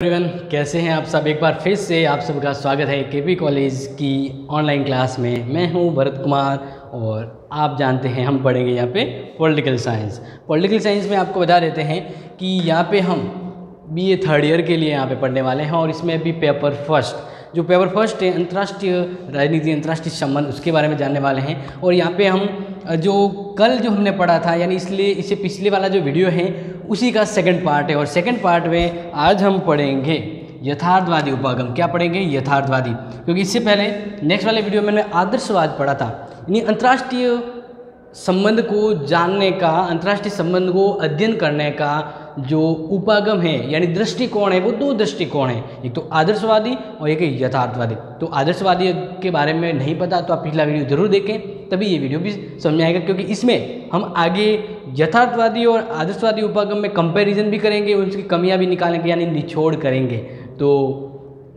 Everyone, कैसे हैं आप सब? एक बार फिर से आप सबका स्वागत है केपी कॉलेज की ऑनलाइन क्लास में। मैं हूँ भरत कुमार और आप जानते हैं हम पढ़ेंगे यहाँ पे पॉलिटिकल साइंस पॉलिटिकल साइंस में आपको बता देते हैं कि यहाँ पे हम बी ए थर्ड ईयर के लिए यहाँ पे पढ़ने वाले हैं और इसमें भी पेपर फ़र्स्ट जो पेपर फ़र्स्ट है अंतर्राष्ट्रीय राजनीति, अंतर्राष्ट्रीय संबंध, उसके बारे में जानने वाले हैं। और यहाँ पे हम, जो कल जो हमने पढ़ा था, यानी इसलिए, इससे पिछले वाला जो वीडियो है, उसी का सेकंड पार्ट है। और सेकंड पार्ट में आज हम पढ़ेंगे यथार्थवादी उपागम। क्या पढ़ेंगे? यथार्थवादी। क्योंकि इससे पहले नेक्स्ट वाले वीडियो में मैंने आदर्शवाद पढ़ा था। यानी अंतर्राष्ट्रीय संबंध को जानने का, अंतर्राष्ट्रीय संबंध को अध्ययन करने का जो उपागम है, यानी दृष्टिकोण है, वो दो दृष्टिकोण है। एक तो आदर्शवादी और एक यथार्थवादी। तो आदर्शवादी के बारे में नहीं पता तो आप पिछला वीडियो ज़रूर देखें, तभी ये वीडियो भी समझ में आएगा, क्योंकि इसमें हम आगे यथार्थवादी और आदर्शवादी उपागम में कंपैरिजन भी करेंगे उसकी कमियाँ भी निकालेंगे, यानी निछोड़ करेंगे। तो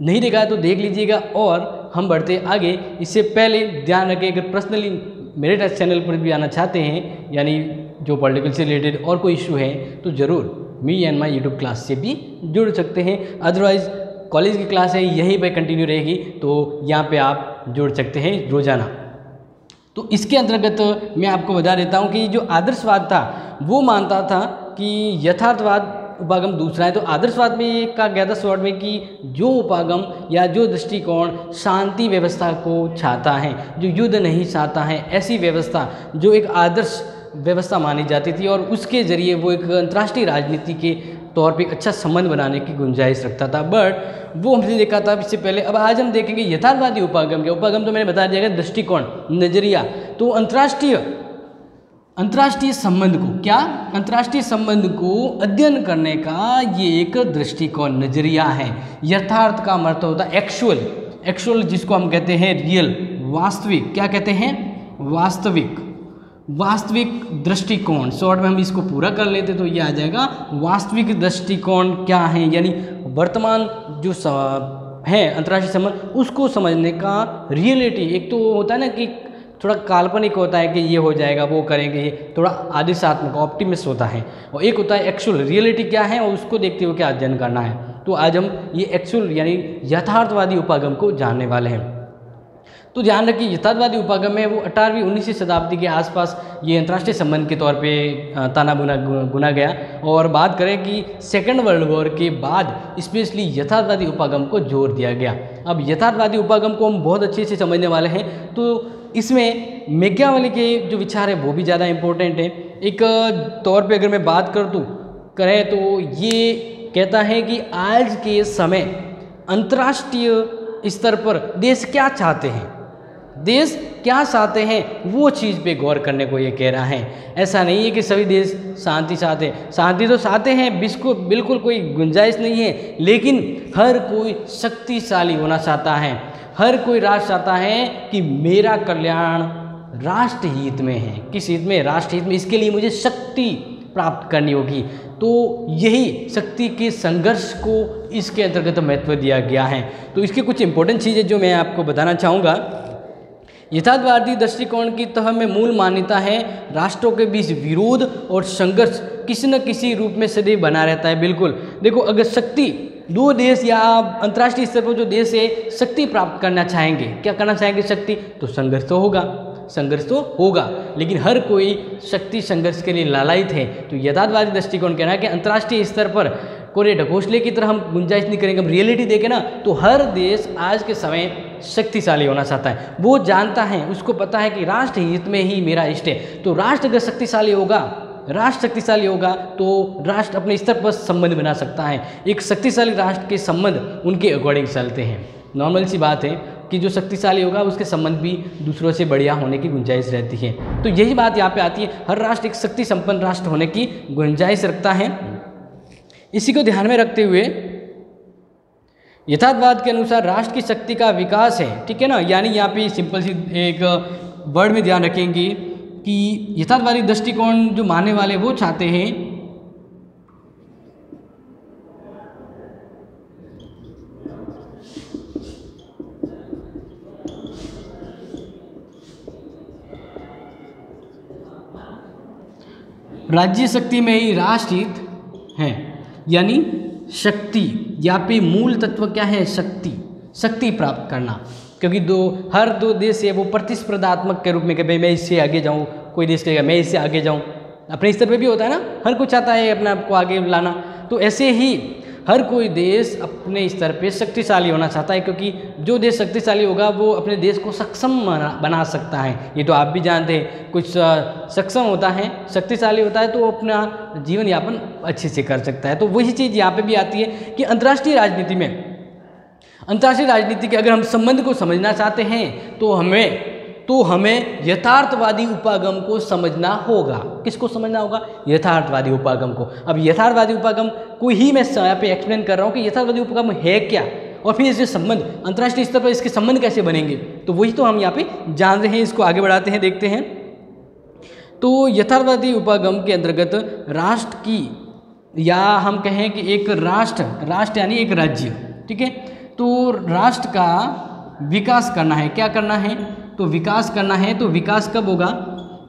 नहीं देखा तो देख लीजिएगा, और हम बढ़ते आगे। इससे पहले ध्यान रखें, अगर पर्सनली मेरे चैनल पर भी आना चाहते हैं, यानी जो पॉलिटिकल से रिलेटेड और कोई इशू है तो ज़रूर me and my YouTube class से भी जुड़ सकते हैं। अदरवाइज़ कॉलेज की क्लास है, यहीं पर कंटिन्यू रहेगी तो यहाँ पे आप जुड़ सकते हैं रोज़ाना। तो इसके अंतर्गत मैं आपको बता देता हूँ कि जो आदर्शवाद था, वो मानता था कि यथार्थवाद उपागम दूसरा है। तो आदर्शवाद में ये कहा गया था में कि जो उपागम या जो दृष्टिकोण शांति व्यवस्था को चाहता है, जो युद्ध नहीं चाहता है, ऐसी व्यवस्था जो एक आदर्श व्यवस्था मानी जाती थी और उसके ज़रिए वो एक अंतर्राष्ट्रीय राजनीति के तौर पे अच्छा संबंध बनाने की गुंजाइश रखता था। बट वो हमने देखा था इससे पहले, अब आज हम देखेंगे यथार्थवादी उपागम क्या उपागम तो मैंने बता दिया गया दृष्टिकोण, नज़रिया तो अंतर्राष्ट्रीय अंतर्राष्ट्रीय संबंध को, क्या? अंतर्राष्ट्रीय संबंध को अध्ययन करने का ये एक दृष्टिकोण, नज़रिया है। यथार्थ का मतलब होता है एक्चुअल एक्चुअल जिसको हम कहते हैं रियल वास्तविक। क्या कहते हैं? वास्तविक। वास्तविक दृष्टिकोण। शॉर्ट में हम इसको पूरा कर लेते तो ये आ जाएगा, वास्तविक दृष्टिकोण क्या है? यानी वर्तमान जो है, अंतर्राष्ट्रीय संबंध, उसको समझने का रियलिटी एक तो होता है ना कि थोड़ा काल्पनिक होता है कि ये हो जाएगा, वो करेंगे ये थोड़ा आदिशात्मक ऑप्टिमिस्ट होता है। और एक होता है एक्चुअल रियलिटी क्या है, और उसको देखते हुए क्या अध्ययन करना है। तो आज हम ये एक्चुअल यानी यथार्थवादी उपागम को जानने वाले हैं। तो ध्यान रखिए, यथार्थवादी उपागम में वो अठारहवीं, उन्नीसवीं शताब्दी के आसपास ये अंतर्राष्ट्रीय संबंध के तौर पे ताना बुना गुना गया। और बात करें कि सेकेंड वर्ल्ड वॉर के बाद स्पेशली यथार्थवादी उपागम को ज़ोर दिया गया। अब यथार्थवादी उपागम को हम बहुत अच्छे से समझने वाले हैं तो इसमें मेघ्यावली के जो विचार है, वो भी ज़्यादा इम्पोर्टेंट है। एक तौर पर अगर मैं बात कर दूँ, करें तो ये कहता है कि आज के समय अंतर्राष्ट्रीय स्तर पर देश क्या चाहते हैं? देश क्या चाहते हैं, वो चीज़ पे गौर करने को ये कह रहा है। ऐसा नहीं है कि सभी देश शांति चाहते हैं। शांति तो चाहते हैं बिल्कुल बिल्कुल कोई गुंजाइश नहीं है, लेकिन हर कोई शक्तिशाली होना चाहता है। हर कोई राष्ट्र चाहता है कि मेरा कल्याण राष्ट्र हित में है। किस हित में? राष्ट्र हित में। इसके लिए मुझे शक्ति प्राप्त करनी होगी। तो यही शक्ति के संघर्ष को इसके अंतर्गत महत्व दिया गया है। तो इसकी कुछ इंपॉर्टेंट चीज़ें जो मैं आपको बताना चाहूँगा। यथार्थवादी दृष्टिकोण की तह में मूल मान्यता है, राष्ट्रों के बीच विरोध और संघर्ष किसी न किसी रूप में सदैव बना रहता है, बिल्कुल। देखो, अगर शक्ति, दो देश या अंतर्राष्ट्रीय स्तर पर जो देश है, शक्ति प्राप्त करना चाहेंगे, क्या करना चाहेंगे शक्ति? तो संघर्ष तो होगा, संघर्ष तो होगा, लेकिन हर कोई शक्ति संघर्ष के लिए लालायित है। तो यथार्थवादी दृष्टिकोण कहना है कि अंतर्राष्ट्रीय स्तर पर कोरे ढकोसले की तरह हम गुंजाइश नहीं करेंगे, हम रियलिटी देखें ना तो हर देश आज के समय शक्तिशाली होना चाहता है। वो जानता है, उसको पता है कि राष्ट्र हित में ही मेरा इष्ट है। तो राष्ट्र अगर शक्तिशाली होगा, राष्ट्र शक्तिशाली होगा तो राष्ट्र अपने स्तर पर संबंध बना सकता है। एक शक्तिशाली राष्ट्र के संबंध उनके अकॉर्डिंग चलते हैं। नॉर्मल सी बात है कि जो शक्तिशाली होगा, उसके संबंध भी दूसरों से बढ़िया होने की गुंजाइश रहती है। तो यही बात यहाँ पे आती है। हर राष्ट्र एक शक्ति संपन्न राष्ट्र होने की गुंजाइश रखता है। इसी को ध्यान में रखते हुए यथार्थवाद के अनुसार राष्ट्र की शक्ति का विकास है, ठीक है ना? यानी यहाँ पे सिंपल सी एक वर्ड में ध्यान रखेंगे कि यथार्थवादी दृष्टिकोण जो मानने वाले वो चाहते हैं, राज्य शक्ति में ही राष्ट्रहित है। यानी शक्ति, या पे मूल तत्व क्या है? शक्ति। शक्ति प्राप्त करना। क्योंकि दो, हर दो देश है, वो प्रतिस्पर्धात्मक के रूप में कह भाई मैं इससे आगे जाऊँ, कोई देश कहेगा, मैं इससे आगे जाऊँ। अपने स्तर पर भी होता है ना? हर कुछ आता है अपने आप को आगे लाना। तो ऐसे ही हर कोई देश अपने स्तर पे शक्तिशाली होना चाहता है, क्योंकि जो देश शक्तिशाली होगा, वो अपने देश को सक्षम बना सकता है। ये तो आप भी जानते हैं, कुछ सक्षम होता है, शक्तिशाली होता है तो वो अपना जीवन यापन अच्छे से कर सकता है। तो वही चीज़ यहाँ पे भी आती है कि अंतर्राष्ट्रीय राजनीति में, अंतर्राष्ट्रीय राजनीति के अगर हम संबंध को समझना चाहते हैं तो हमें तो हमें यथार्थवादी उपागम को समझना होगा। किसको समझना होगा? यथार्थवादी उपागम को। अब यथार्थवादी उपागम को ही मैं यहाँ पे एक्सप्लेन कर रहा हूँ कि यथार्थवादी उपागम है क्या? और फिर इसके संबंध, अंतर्राष्ट्रीय स्तर पर इसके संबंध कैसे बनेंगे? तो वही तो हम यहाँ पे जान रहे हैं, इसको आगे बढ़ाते हैं, देखते हैं। तो यथार्थवादी उपागम के अंतर्गत राष्ट्र की, या हम कहें कि एक राष्ट्र राष्ट्र यानी एक राज्य, ठीक है? तो राष्ट्र का विकास करना है, क्या करना है? तो विकास करना है तो विकास कब होगा?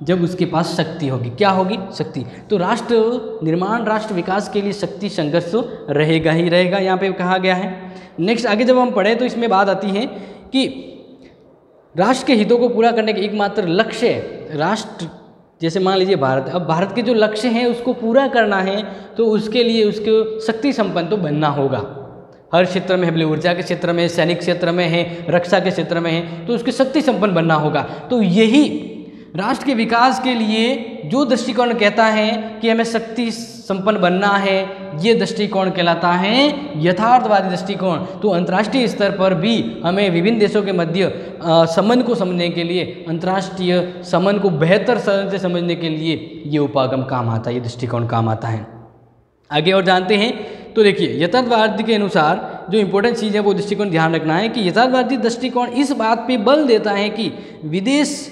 जब उसके पास शक्ति होगी। क्या होगी? शक्ति। तो राष्ट्र, निर्माण राष्ट्र विकास के लिए शक्ति संघर्ष तो रहेगा ही रहेगा, यहाँ पे कहा गया है। नेक्स्ट आगे जब हम पढ़े तो इसमें बात आती है कि राष्ट्र के हितों को पूरा करने के एकमात्र लक्ष्य राष्ट्र, जैसे मान लीजिए भारत, अब भारत के जो लक्ष्य हैं, उसको पूरा करना है तो उसके लिए उसको शक्ति संपन्न तो बनना होगा। हर क्षेत्र में है, बोले, ऊर्जा के क्षेत्र में सैनिक क्षेत्र में है, रक्षा के क्षेत्र में है तो उसकी शक्ति संपन्न बनना होगा। तो यही राष्ट्र के विकास के लिए जो दृष्टिकोण कहता है कि हमें शक्ति संपन्न बनना है, ये दृष्टिकोण कहलाता है यथार्थवादी दृष्टिकोण। तो अंतर्राष्ट्रीय स्तर पर भी हमें विभिन्न देशों के मध्य संबंध को समझने के लिए, अंतर्राष्ट्रीय संबंध को बेहतर से समझने के लिए ये उपागम काम आता है, ये दृष्टिकोण काम आता है। आगे और जानते हैं तो देखिए, यथार्थवादी के अनुसार जो इंपॉर्टेंट चीज़ है, वो दृष्टिकोण ध्यान रखना है कि यथार्थवादी दृष्टिकोण इस बात पे बल देता है कि विदेश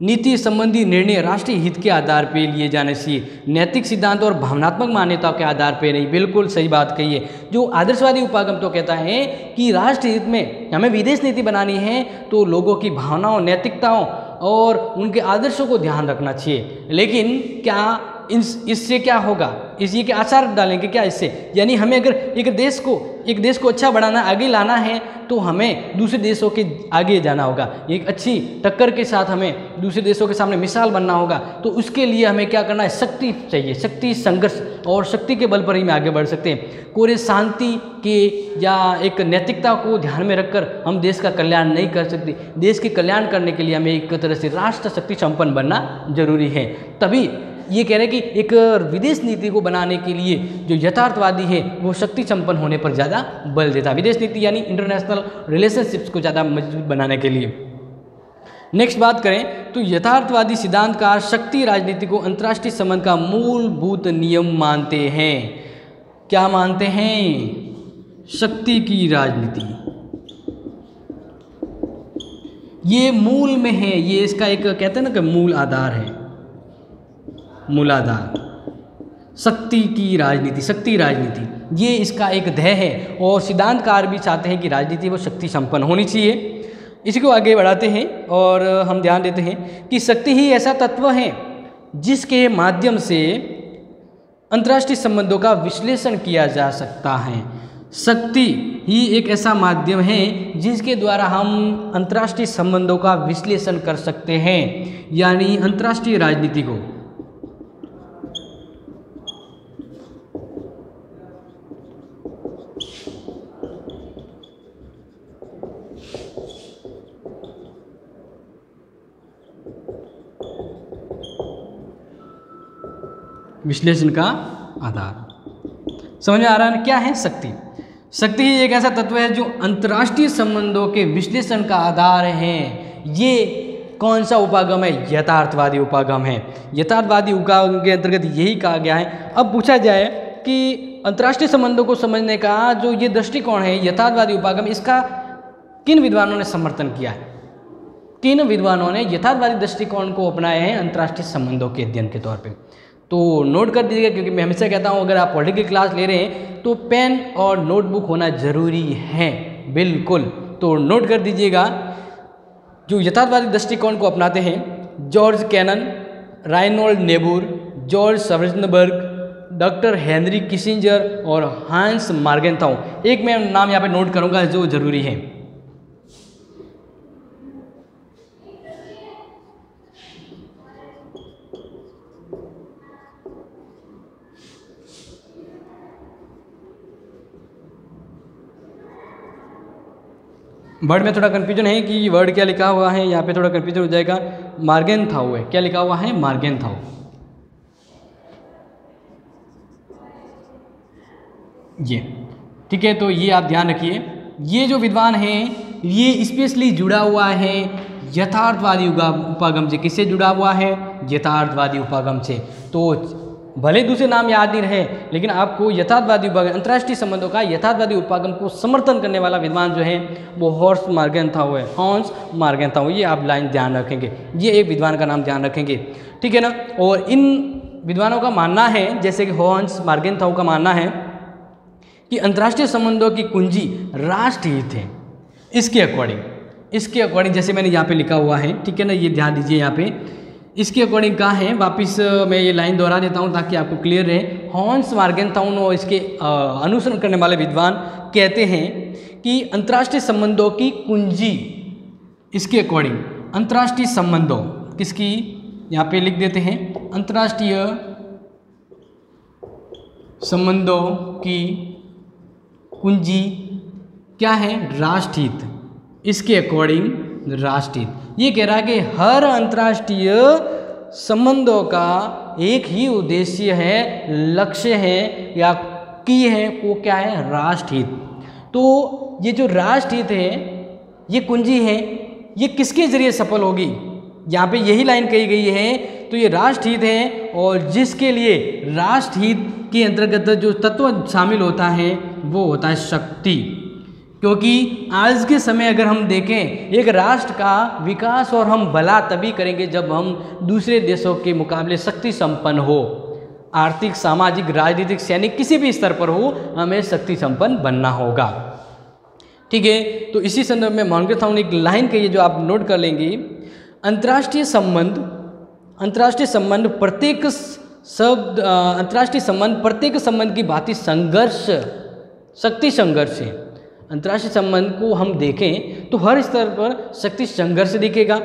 नीति संबंधी निर्णय राष्ट्रीय हित के आधार पर लिए जाने चाहिए नैतिक सिद्धांत और भावनात्मक मान्यताओं के आधार पर नहीं। बिल्कुल सही बात कही है। जो आदर्शवादी उपागम तो कहता है कि राष्ट्र हित में हमें विदेश नीति बनानी है तो लोगों की भावनाओं, नैतिकताओं और उनके आदर्शों को ध्यान रखना चाहिए। लेकिन क्या इससे क्या होगा? इस ये के आचार डालेंगे क्या इससे? यानी हमें अगर एक देश को, एक देश को अच्छा बढ़ाना, आगे लाना है तो हमें दूसरे देशों के आगे जाना होगा। एक अच्छी टक्कर के साथ हमें दूसरे देशों के सामने मिसाल बनना होगा। तो उसके लिए हमें क्या करना है? शक्ति चाहिए, शक्ति संघर्ष और शक्ति के बल पर ही में आगे बढ़ सकते हैं। कोरे शांति के या एक नैतिकता को ध्यान में रखकर हम देश का कल्याण नहीं कर सकते। देश के कल्याण करने के लिए हमें एक तरह से राष्ट्र शक्ति संपन्न बनना ज़रूरी है। तभी ये कह रहे हैं कि एक विदेश नीति को बनाने के लिए जो यथार्थवादी है, वो शक्ति संपन्न होने पर ज़्यादा बल देता है। विदेश नीति यानी इंटरनेशनल रिलेशनशिप्स को ज़्यादा मज़बूत बनाने के लिए। नेक्स्ट बात करें तो यथार्थवादी सिद्धांतकार शक्ति राजनीति को अंतर्राष्ट्रीय संबंध का मूलभूत नियम मानते हैं। क्या मानते हैं? शक्ति की राजनीति। ये मूल में है, ये इसका एक कहते हैं ना कि मूल आधार है। मूलाधार। शक्ति की राजनीति, शक्ति राजनीति, ये इसका एक ध्यय है और सिद्धांतकार भी चाहते हैं कि राजनीति वो शक्ति संपन्न होनी चाहिए। इसी को आगे बढ़ाते हैं और हम ध्यान देते हैं कि शक्ति ही ऐसा तत्व है जिसके माध्यम से अंतर्राष्ट्रीय संबंधों का विश्लेषण किया जा सकता है। शक्ति ही एक ऐसा माध्यम है जिसके द्वारा हम अंतर्राष्ट्रीय संबंधों का विश्लेषण कर सकते हैं, यानी अंतर्राष्ट्रीय राजनीति को। विश्लेषण का आधार। समझ में आ रहा है क्या है शक्ति? शक्ति ही एक ऐसा तत्व है जो अंतर्राष्ट्रीय संबंधों के विश्लेषण का आधार है। ये कौन सा उपागम है? यथार्थवादी उपागम है। यथार्थवादी उपागम के अंतर्गत यही कहा गया है। अब पूछा जाए कि अंतर्राष्ट्रीय संबंधों को समझने का जो ये दृष्टिकोण है, यथार्थवादी उपागम, इसका किन विद्वानों ने समर्थन किया है? किन विद्वानों ने यथार्थवादी दृष्टिकोण को अपनाया है अंतर्राष्ट्रीय संबंधों के अध्ययन के तौर पर तो नोट कर दीजिएगा, क्योंकि मैं हमेशा कहता हूँ, अगर आप पॉलिटिकल क्लास ले रहे हैं तो पेन और नोटबुक होना ज़रूरी है। बिल्कुल। तो नोट कर दीजिएगा, जो यथार्थवादी दृष्टिकोण को अपनाते हैं George Kennan Reinhold Niebuhr George Schwarzenberger doctor Henry Kissinger और हांस मार्गेंथाउ एक मैं नाम यहाँ पे नोट करूँगा, जो ज़रूरी है। वर्ड में थोड़ा कन्फ्यूज़न है कि वर्ड क्या लिखा हुआ है, यहाँ पे थोड़ा कन्फ्यूज़न हो जाएगा। मार्गेन थाउ है। क्या लिखा हुआ है? मार्गेन थाउ ये। ठीक है तो ये आप ध्यान रखिए। ये जो विद्वान हैं, ये स्पेशली जुड़ा हुआ है यथार्थवादी उपागम से। किससे जुड़ा हुआ है? यथार्थवादी उपागम से। तो भले दूसरे नाम याद नहीं रहे, लेकिन आपको यथार्थवादी उपागम अंतर्राष्ट्रीय संबंधों का यथार्थवादी उपागम को समर्थन करने वाला विद्वान जो है, वो हॉर्स हुआ है, हॉर्स मार्गन था ये आप लाइन ध्यान रखेंगे, ये एक विद्वान का नाम ध्यान रखेंगे, ठीक है ना? और इन विद्वानों का मानना है, जैसे कि हॉर्स मार्गन था का मानना है, कि अंतर्राष्ट्रीय संबंधों की कुंजी राष्ट्रहित है इसके अकॉर्डिंग इसके अकॉर्डिंग जैसे मैंने यहाँ पे लिखा हुआ है, ठीक है ना? ये ध्यान दीजिए यहाँ पे। इसके अकॉर्डिंग कहाँ है, वापिस मैं ये लाइन दोहरा देता हूँ ताकि आपको क्लियर रहे। हॉन्स मार्गेनथाउन और इसके अनुसरण करने वाले विद्वान कहते हैं कि अंतर्राष्ट्रीय संबंधों की कुंजी, इसके अकॉर्डिंग अंतर्राष्ट्रीय संबंधों, किसकी, यहाँ पे लिख देते हैं, अंतर्राष्ट्रीय संबंधों की कुंजी क्या है? राष्ट्रहित इसके अकॉर्डिंग राष्ट्रहित ये कह रहा है कि हर अंतर्राष्ट्रीय संबंधों का एक ही उद्देश्य है, लक्ष्य है या की है, वो क्या है? राष्ट्रहित तो ये जो राष्ट्रहित है ये कुंजी है, ये किसके ज़रिए सफल होगी? यहाँ पे यही लाइन कही गई है तो ये राष्ट्रहित है और जिसके लिए राष्ट्रहित के अंतर्गत जो तत्व शामिल होता है, वो होता है शक्ति। क्योंकि आज के समय अगर हम देखें, एक राष्ट्र का विकास और हम भला तभी करेंगे जब हम दूसरे देशों के मुकाबले शक्ति संपन्न हो। आर्थिक, सामाजिक, राजनीतिक, सैनिक किसी भी स्तर पर हो, हमें शक्ति संपन्न बनना होगा। ठीक है तो इसी संदर्भ में मोहनग्रथाउन ने एक लाइन कही जो आप नोट कर लेंगे। अंतर्राष्ट्रीय संबंध अंतर्राष्ट्रीय संबंध प्रत्येक शब्द अंतर्राष्ट्रीय संबंध प्रत्येक संबंध की भांति संघर्ष, शक्ति संघर्ष है। अंतर्राष्ट्रीय संबंध को हम देखें तो हर स्तर पर शक्ति संघर्ष दिखेगा।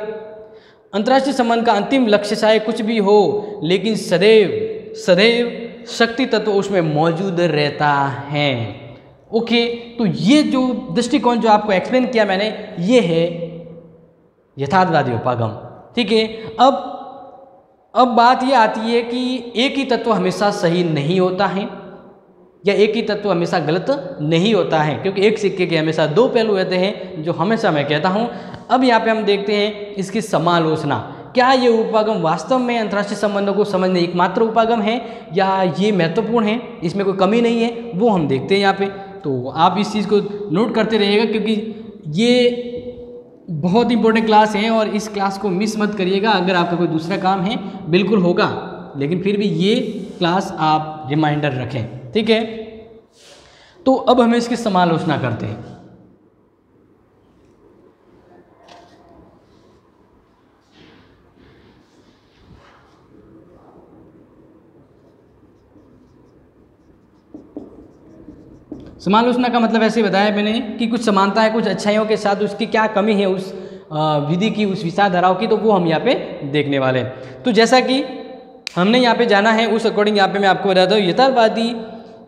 अंतर्राष्ट्रीय संबंध का अंतिम लक्ष्य चाहे कुछ भी हो, लेकिन सदैव सदैव शक्ति तत्व उसमें मौजूद रहता है। ओके तो ये जो दृष्टिकोण जो आपको एक्सप्लेन किया मैंने, ये है यथार्थवादी उपागम। ठीक है, अब अब बात ये आती है कि एक ही तत्व हमेशा सही नहीं होता है। या एक ही तत्व हमेशा गलत नहीं होता है, क्योंकि एक सिक्के के हमेशा दो पहलू रहते हैं जो हमेशा मैं कहता हूँ। अब यहाँ पे हम देखते हैं इसकी समालोचना। क्या ये उपागम वास्तव में अंतर्राष्ट्रीय संबंधों को समझने एकमात्र उपागम है, या ये महत्वपूर्ण है, इसमें कोई कमी नहीं है? वो हम देखते हैं यहाँ पे। तो आप इस चीज़ को नोट करते रहिएगा, क्योंकि ये बहुत इंपॉर्टेंट क्लास है और इस क्लास को मिस मत करिएगा, अगर आपका कोई दूसरा काम है, बिल्कुल होगा। लेकिन फिर भी ये क्लास आप रिमाइंडर रखें। ठीक है? तो अब हमें इसकी समालोचना करते हैं। समालोचना का मतलब ऐसे बताया मैंने कि कुछ समानता है कुछ अच्छाइयों के साथ उसकी क्या कमी है उस विधि की, उस विचारधाराओं की तो वो हम यहाँ पे देखने वाले हैं। तो जैसा कि हमने यहाँ पे जाना है, उस अकॉर्डिंग यहाँ पे मैं आपको बताता हूँ यथार्थवादी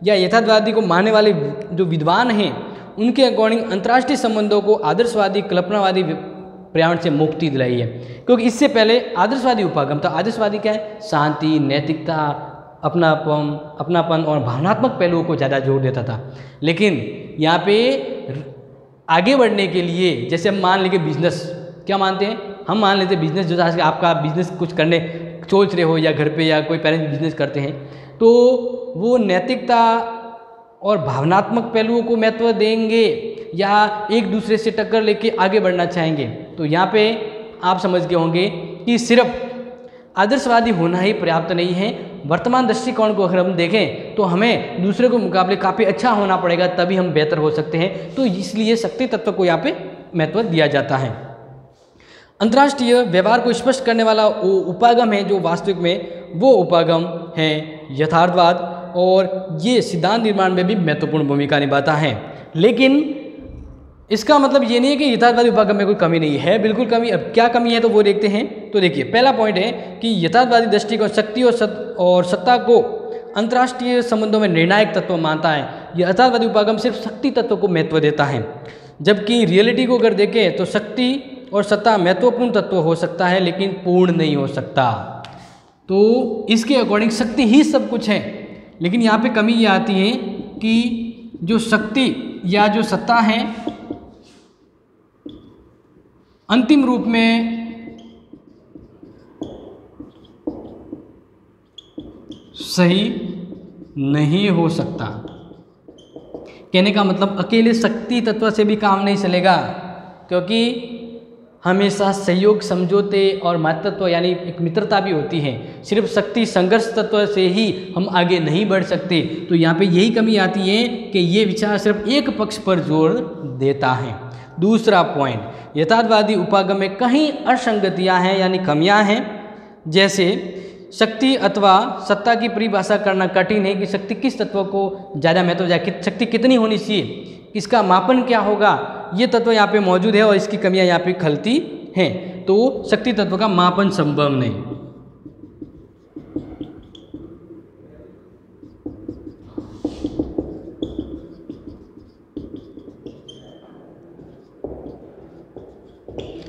या यथार्थवादी को मानने वाले जो विद्वान हैं, उनके अकॉर्डिंग अंतर्राष्ट्रीय संबंधों को आदर्शवादी, कल्पनावादी पर्यावरण से मुक्ति दिलाई है। क्योंकि इससे पहले आदर्शवादी उपागम था। आदर्शवादी क्या है? शांति, नैतिकता, अपनापन अपनापन और भावनात्मक पहलुओं को ज़्यादा ज़ोर देता था। लेकिन यहाँ पे आगे बढ़ने के लिए, जैसे हम मान लेंगे बिज़नेस क्या मानते हैं? हम मान लेते हैं बिज़नेस जो आपका बिज़नेस कुछ करने सोच रहे हो या घर पे या कोई पेरेंट्स बिज़नेस करते हैं तो वो नैतिकता और भावनात्मक पहलुओं को महत्व देंगे या एक दूसरे से टक्कर लेके आगे बढ़ना चाहेंगे। तो यहाँ पे आप समझ गए होंगे कि सिर्फ़ आदर्शवादी होना ही पर्याप्त नहीं है। वर्तमान दृष्टिकोण को अगर हम देखें तो हमें दूसरे के मुकाबले काफ़ी अच्छा होना पड़ेगा, तभी हम बेहतर हो सकते हैं। तो इसलिए शक्ति तत्व को यहाँ पे महत्व दिया जाता है। अंतर्राष्ट्रीय व्यवहार को स्पष्ट करने वाला वो उपागम है जो वास्तविक में वो उपागम है यथार्थवाद, और ये सिद्धांत निर्माण में भी महत्वपूर्ण भूमिका निभाता है। लेकिन इसका मतलब ये नहीं है कि यथार्थवादी उपागम में कोई कमी नहीं है। बिल्कुल कमी, अब क्या कमी है तो वो देखते हैं। तो देखिए, पहला पॉइंट है कि यथार्थवादी दृष्टिकोण शक्ति और सत, और सत्ता को अंतर्राष्ट्रीय संबंधों में निर्णायक तत्व मानता है। यथार्थवादी उपागम सिर्फ़ शक्ति तत्व को महत्व देता है। जबकि रियलिटी को अगर देखें तो शक्ति और सत्ता महत्वपूर्ण तत्व हो सकता है, लेकिन पूर्ण नहीं हो सकता। तो इसके अकॉर्डिंग शक्ति ही सब कुछ है। लेकिन यहाँ पे कमी ये आती है कि जो शक्ति या जो सत्ता है, अंतिम रूप में सही नहीं हो सकता। कहने का मतलब अकेले शक्ति तत्व से भी काम नहीं चलेगा, क्योंकि हमेशा सहयोग, समझौते और मातृत्व, यानी एक मित्रता भी होती है। सिर्फ़ शक्ति, संघर्ष तत्व से ही हम आगे नहीं बढ़ सकते। तो यहाँ पे यही कमी आती है कि ये विचार सिर्फ़ एक पक्ष पर ज़ोर देता है। दूसरा पॉइंट यथार्थवादी उपागम में कहीं असंगतियाँ हैं, यानी कमियाँ हैं। जैसे, शक्ति अथवा सत्ता की परिभाषा करना कठिन है कि शक्ति किस तत्व को ज़्यादा महत्व जाए शक्ति कितनी होनी चाहिए इसका मापन क्या होगा ये तत्व यहाँ पे मौजूद है और इसकी कमियाँ यहाँ पे खलती हैं। तो शक्ति तत्व का मापन संभव नहीं।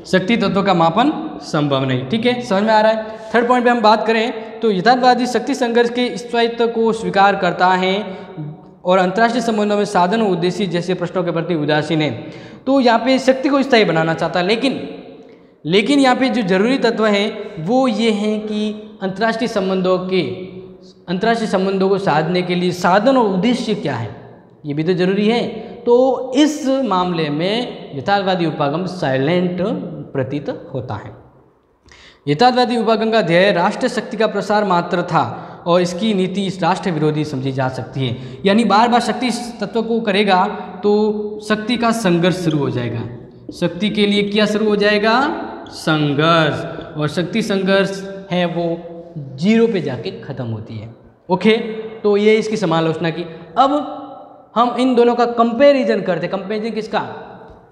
शक्ति तत्व का मापन संभव नहीं। ठीक है, समझ में आ रहा है? थर्ड पॉइंट पे हम बात करें तो यथार्थवादी शक्ति संघर्ष के स्थायित्व को स्वीकार करता है और अंतर्राष्ट्रीय संबंधों में साधन उद्देश्य जैसे प्रश्नों के प्रति उदासीन है। तो यहाँ पे शक्ति को स्थायी बनाना चाहता है। लेकिन लेकिन यहाँ पे जो ज़रूरी तत्व हैं, वो ये हैं कि अंतर्राष्ट्रीय संबंधों के, अंतर्राष्ट्रीय संबंधों को साधने के लिए साधन और उद्देश्य क्या है? ये भी तो ज़रूरी है। तो इस मामले में यथार्थवादी उपागम साइलेंट प्रतीत होता है। यथार्थवादी उपागम का ध्येय राष्ट्र शक्ति का प्रसार मात्र था और इसकी नीति राष्ट्र विरोधी समझी जा सकती है। यानी बार बार शक्ति तत्व को करेगा तो शक्ति का संघर्ष शुरू हो जाएगा। शक्ति के लिए क्या शुरू हो जाएगा? संघर्ष। और शक्ति संघर्ष है वो ज़ीरो पे जाके ख़त्म होती है। ओके? तो ये इसकी समालोचना की। अब हम इन दोनों का कंपेरिजन करते कंपेरिजन किसका?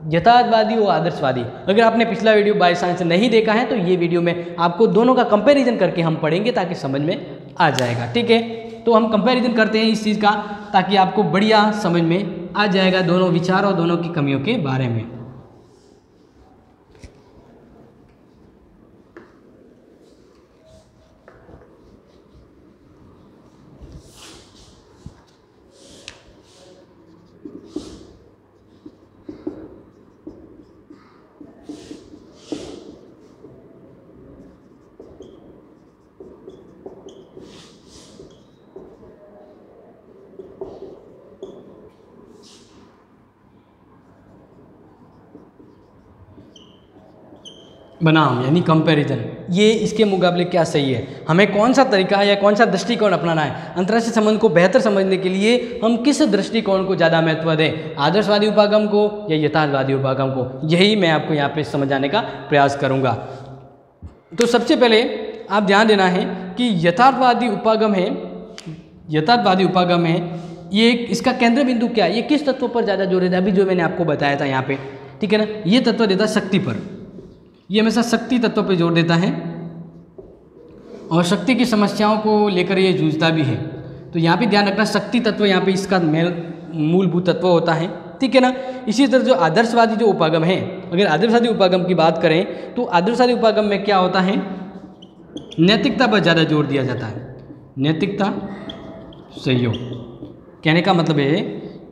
यथार्थवादी और आदर्शवादी। अगर आपने पिछला वीडियो बायो साइंस नहीं देखा है तो ये वीडियो में आपको दोनों का कंपैरिजन करके हम पढ़ेंगे ताकि समझ में आ जाएगा। ठीक है? तो हम कंपैरिजन करते हैं इस चीज़ का ताकि आपको बढ़िया समझ में आ जाएगा दोनों विचार और दोनों की कमियों के बारे में। बनाम, यानी कंपैरिजन ये इसके मुकाबले क्या सही है? हमें कौन सा तरीका या कौन सा दृष्टिकोण अपनाना है? अंतर्राष्ट्रीय संबंध को बेहतर समझने के लिए हम किस दृष्टिकोण को ज़्यादा महत्व दें? आदर्शवादी उपागम को या यथार्थवादी उपागम को? यही मैं आपको यहाँ पे समझाने का प्रयास करूँगा। तो सबसे पहले आप ध्यान देना है कि यथार्थवादी उपागम है, यथार्थवादी उपागम है, ये इसका केंद्र बिंदु क्या है? ये किस तत्व पर ज़्यादा ज़ोर देता है? अभी जो मैंने आपको बताया था यहाँ पे, ठीक है ना? ये तत्व देता शक्ति पर। ये हमेशा शक्ति तत्व पर ज़ोर देता है और शक्ति की समस्याओं को लेकर ये जूझता भी है। तो यहाँ पे ध्यान रखना, शक्ति तत्व यहाँ पे इसका मेल, मूलभूत तत्व होता है। ठीक है ना? इसी तरह जो आदर्शवादी जो उपागम है, अगर आदर्शवादी उपागम की बात करें तो आदर्शवादी उपागम में क्या होता है? नैतिकता पर ज़्यादा ज़ोर दिया जाता है। नैतिकता, सहयोग। कहने का मतलब है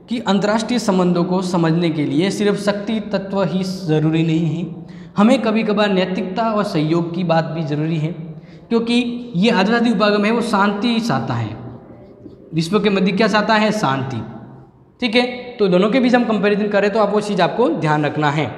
कि अंतर्राष्ट्रीय संबंधों को समझने के लिए सिर्फ़ शक्ति तत्व ही ज़रूरी नहीं है। हमें कभी कभार नैतिकता और सहयोग की बात भी ज़रूरी है, क्योंकि ये आदिवासी उपागम है, वो शांति चाहता है। विश्व के मध्य क्या चाहता है? शांति। ठीक है? तो दोनों के बीच हम कंपैरिजन करें तो आप वो चीज़ आपको ध्यान रखना है।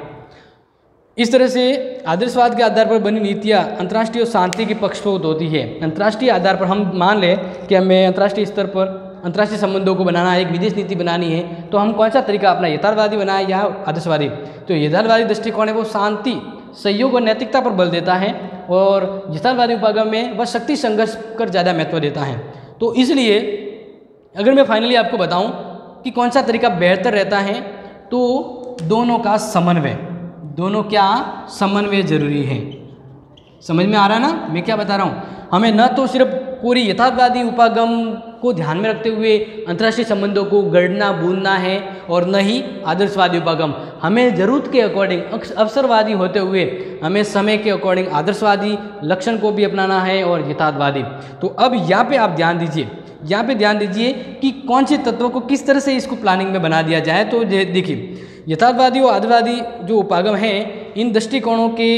इस तरह से आदर्शवाद के आधार पर बनी नीतियाँ अंतर्राष्ट्रीय शांति की पक्षपोत होती है। अंतर्राष्ट्रीय आधार पर हम मान लें कि हमें अंतर्राष्ट्रीय स्तर पर अंतर्राष्ट्रीय संबंधों को बनाना है एक विदेश नीति बनानी है तो हम कौन सा तरीका अपना यथार्थवादी बनाए या आदर्शवादी? तो यथार्थवादी दृष्टिकोण है, वो शांति, सहयोग और नैतिकता पर बल देता है और यथार्थवादी उपागम में वह शक्ति संघर्ष कर ज़्यादा महत्व देता है। तो इसलिए अगर मैं फाइनली आपको बताऊँ कि कौन सा तरीका बेहतर रहता है तो दोनों का समन्वय, दोनों क्या समन्वय ज़रूरी है? समझ में आ रहा है ना? मैं क्या बता रहा हूँ? हमें न तो सिर्फ़ पूरी यथार्थवादी उपागम को ध्यान में रखते हुए अंतर्राष्ट्रीय संबंधों को गढ़ना बूंदना है और न ही आदर्शवादी उपागम। हमें ज़रूरत के अकॉर्डिंग अवसरवादी होते हुए हमें समय के अकॉर्डिंग आदर्शवादी लक्षण को भी अपनाना है और यथार्थवादी। तो अब यहाँ पे आप ध्यान दीजिए। यहाँ पे ध्यान दीजिए कि कौन से तत्वों को किस तरह से इसको प्लानिंग में बना दिया जाए। तो देखिए, यथार्थवादी और आदर्शवादी जो उपागम हैं, इन दृष्टिकोणों के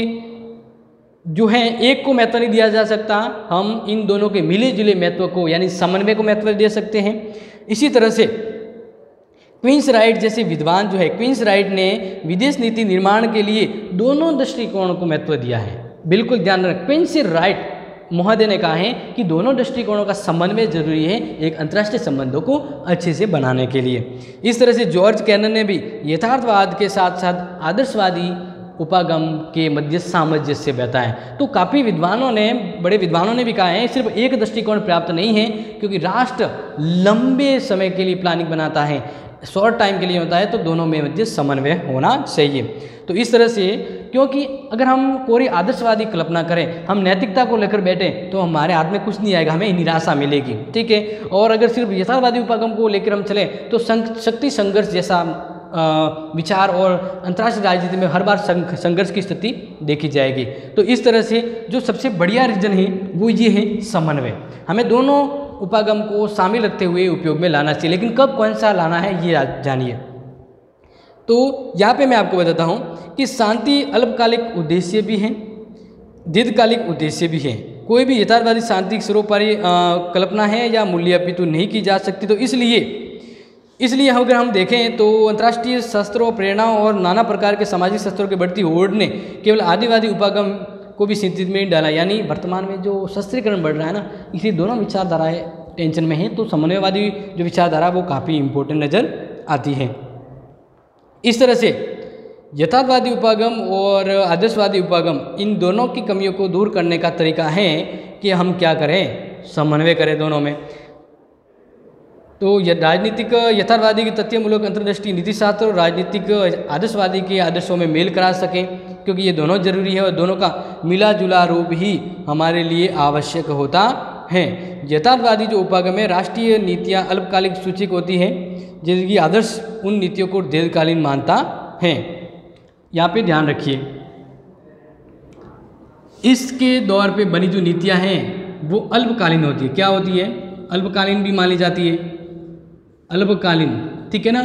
जो है, एक को महत्व नहीं दिया जा सकता। हम इन दोनों के मिले जुले महत्व को, यानी समन्वय को महत्व दे सकते हैं। इसी तरह से क्वींस राइट जैसे विद्वान जो है, क्वींस राइट ने विदेश नीति निर्माण के लिए दोनों दृष्टिकोणों को महत्व दिया है। बिल्कुल ध्यान रखें, क्वींस राइट महोदय ने कहा है कि दोनों दृष्टिकोणों का समन्वय ज़रूरी है, एक अंतर्राष्ट्रीय संबंधों को अच्छे से बनाने के लिए। इस तरह से जॉर्ज कैनन ने भी यथार्थवाद के साथ साथ आदर्शवादी उपागम के मध्य सामंजस्य बहता है। तो काफ़ी विद्वानों ने, बड़े विद्वानों ने भी कहा है, सिर्फ़ एक दृष्टिकोण पर्याप्त नहीं है, क्योंकि राष्ट्र लंबे समय के लिए प्लानिंग बनाता है। शॉर्ट टाइम के लिए होता है तो दोनों में मध्य समन्वय होना चाहिए। तो इस तरह से, क्योंकि अगर हम कोई आदर्शवादी कल्पना करें, हम नैतिकता को लेकर बैठे तो हमारे हाथ में कुछ नहीं आएगा, हमें निराशा मिलेगी, ठीक है? और अगर सिर्फ़ यथार्थवादी उपागम को लेकर हम चलें तो शक्ति संघर्ष जैसा विचार और अंतर्राष्ट्रीय राजनीति में हर बार संघर्ष की स्थिति देखी जाएगी। तो इस तरह से जो सबसे बढ़िया रीजन है, वो ये है समन्वय। हमें दोनों उपागम को शामिल रखते हुए उपयोग में लाना चाहिए, लेकिन कब कौन सा लाना है, ये जानिए। तो यहाँ पे मैं आपको बताता हूँ कि शांति अल्पकालिक उद्देश्य भी हैं, दीर्घकालिक उद्देश्य भी हैं। कोई भी यथार्थवादी शांति सर्वोपरि कल्पना है या मूल्य अपितु नहीं की जा सकती तो इसलिए इसलिए अगर हम देखें तो अंतर्राष्ट्रीय शस्त्रों, प्रेरणाओं और नाना प्रकार के सामाजिक शस्त्रों की बढ़ती होड़ ने केवल आदिवादी उपागम को भी स्थिति में डाला। यानी वर्तमान में जो शस्त्रीकरण बढ़ रहा है ना इसी दोनों विचारधाराएँ टेंशन में हैं तो समन्वयवादी जो विचारधारा वो काफ़ी इम्पोर्टेंट नज़र आती है। इस तरह से यथार्थवादी उपागम और आदर्शवादी उपागम, इन दोनों की कमियों को दूर करने का तरीका है कि हम क्या करें? समन्वय करें दोनों में। तो राजनीतिक, यथार्थवादी की तथ्यमूलक अंतर्दृष्टि नीतिशास्त्र और राजनीतिक आदर्शवादी के आदर्शों में मेल करा सकें, क्योंकि ये दोनों ज़रूरी है और दोनों का मिला जुला रूप ही हमारे लिए आवश्यक होता है। यथार्थवादी जो उपागम है, राष्ट्रीय नीतियाँ अल्पकालिक सूचिक होती हैं, जिनकी आदर्श उन नीतियों को दीर्घकालीन मानता है। यहाँ पे ध्यान रखिए। इसके दौर पे बनी जो नीतियाँ हैं, वो अल्पकालीन होती है। क्या होती है? अल्पकालीन भी मानी जाती है। अल्पकालीन, ठीक है ना?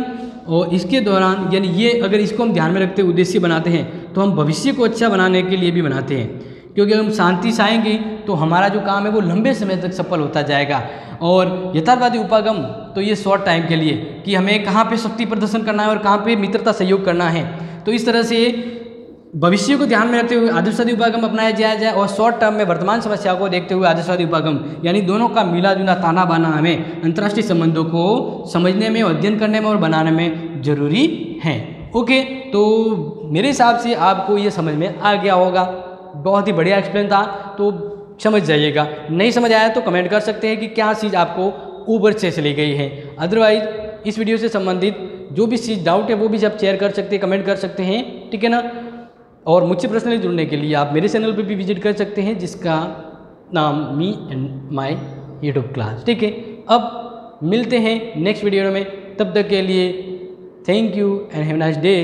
और इसके दौरान, यानी ये अगर इसको हम ध्यान में रखते हुए उद्देश्य बनाते हैं तो हम भविष्य को अच्छा बनाने के लिए भी बनाते हैं। क्योंकि अगर हम शांति से आएँगे तो हमारा जो काम है, वो लंबे समय तक सफल होता जाएगा। और यथार्थवादी उपागम तो ये शॉर्ट टाइम के लिए, कि हमें कहाँ पे शक्ति प्रदर्शन करना है और कहाँ पे मित्रता सहयोग करना है। तो इस तरह से भविष्य को ध्यान में रखते हुए आदर्शवादी उपागम अपनाया जाया जाए और शॉर्ट टर्म में वर्तमान समस्याओं को देखते हुए आदर्शवादी उपागम यानी दोनों का मिला जुला ताना बाना हमें अंतर्राष्ट्रीय संबंधों को समझने में, अध्ययन करने में और बनाने में ज़रूरी है। ओके तो मेरे हिसाब से आपको ये समझ में आ गया होगा। बहुत ही बढ़िया एक्सप्लेन था तो समझ जाइएगा। नहीं समझ आया तो कमेंट कर सकते हैं कि क्या चीज़ आपको ऊबर से चली गई है। अदरवाइज़ इस वीडियो से संबंधित जो भी चीज़ डाउट है, वो भी आप शेयर कर सकते हैं कमेंट कर सकते हैं, ठीक है ना? और मुझसे पर्सनली जुड़ने के लिए आप मेरे चैनल पर भी विज़िट कर सकते हैं, जिसका नाम me and my YouTube class ठीक है, अब मिलते हैं नेक्स्ट वीडियो में। तब तक के लिए thank you and have nice day